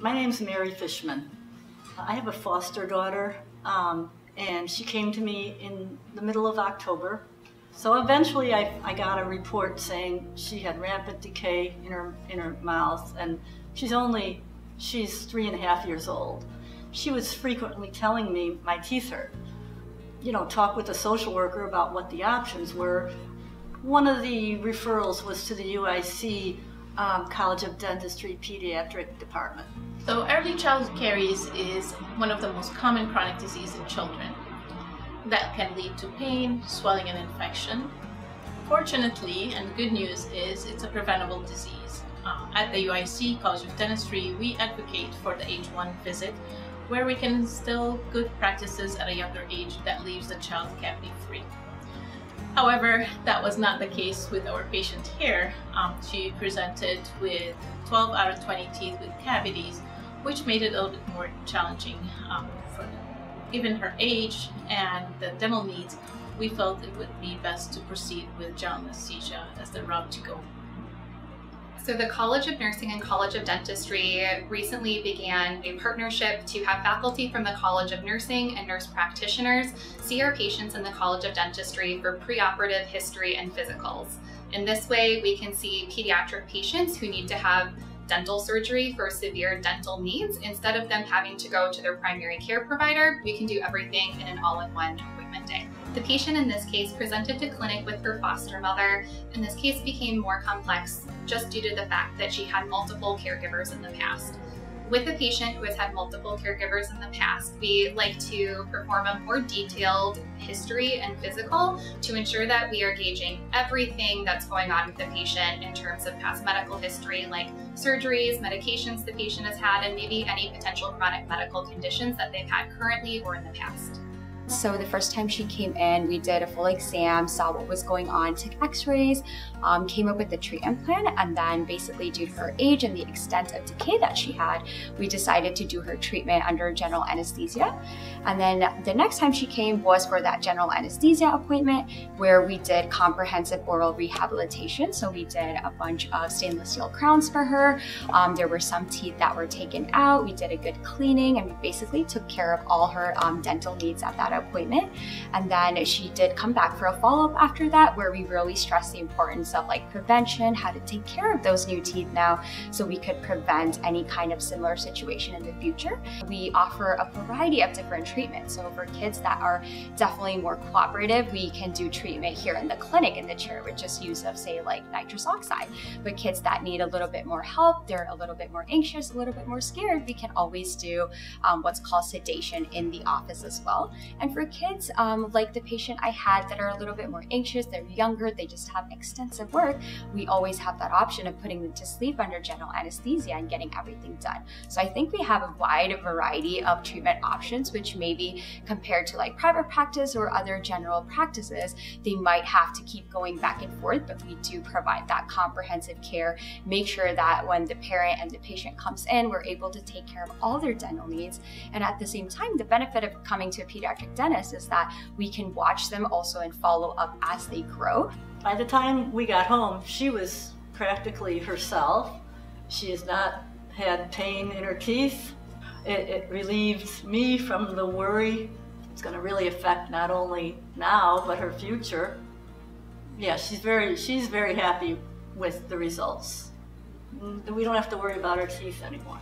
My name's Mary Fishman. I have a foster daughter, um, and she came to me in the middle of October. So eventually I, I got a report saying she had rampant decay in her, in her mouth, and she's only, she's three and a half years old. She was frequently telling me my teeth hurt. You know, talk with a social worker about what the options were. One of the referrals was to the UIC um, College of Dentistry Pediatric Department. So early childhood caries is one of the most common chronic diseases in children that can lead to pain, swelling, and infection. Fortunately, and good news is it's a preventable disease. Uh, at the UIC College of Dentistry, we advocate for the age one visit where we can instill good practices at a younger age that leaves the child cavity free. However, that was not the case with our patient here. Um, she presented with 12 out of 20 teeth with cavities, which made it a little bit more challenging um, for given her age and the dental needs, we felt it would be best to proceed with general anesthesia as the route to go. So, the College of Nursing and College of Dentistry recently began a partnership to have faculty from the College of Nursing and nurse practitioners see our patients in the College of Dentistry for preoperative history and physicals. In this way, we can see pediatric patients who need to have dental surgery for severe dental needs. Instead of them having to go to their primary care provider, we can do everything in an all in one appointment day. The patient in this case presented to clinic with her foster mother, and this case became more complex just due to the fact that she had multiple caregivers in the past. With a patient who has had multiple caregivers in the past, we like to perform a more detailed history and physical to ensure that we are gauging everything that's going on with the patient in terms of past medical history, like surgeries, medications the patient has had, and maybe any potential chronic medical conditions that they've had currently or in the past. So the first time she came in, we did a full exam, saw what was going on, took x-rays, um, came up with the treatment plan, and then basically due to her age and the extent of decay that she had, we decided to do her treatment under general anesthesia. And then the next time she came was for that general anesthesia appointment where we did comprehensive oral rehabilitation. So we did a bunch of stainless steel crowns for her. Um, there were some teeth that were taken out. We did a good cleaning and we basically took care of all her um, dental needs at that appointment. And then she did come back for a follow up after that, where we really stressed the importance of like prevention, how to take care of those new teeth now so we could prevent any kind of similar situation in the future. We offer a variety of different treatments. So for kids that are definitely more cooperative, we can do treatment here in the clinic in the chair with just use of say like nitrous oxide. But kids that need a little bit more help, they're a little bit more anxious, a little bit more scared, we can always do um, what's called sedation in the office as well. And and for kids, um, like the patient I had that are a little bit more anxious, they're younger, they just have extensive work, we always have that option of putting them to sleep under general anesthesia and getting everything done. So I think we have a wide variety of treatment options, which maybe compared to like private practice or other general practices, they might have to keep going back and forth, but we do provide that comprehensive care, make sure that when the parent and the patient comes in, we're able to take care of all their dental needs. And at the same time, the benefit of coming to a pediatric dentist is that we can watch them also and follow up as they grow. By the time we got home, she was practically herself. She has not had pain in her teeth. It, it relieved me from the worry. It's going to really affect not only now, but her future. Yeah, she's very, she's very happy with the results. We don't have to worry about her teeth anymore.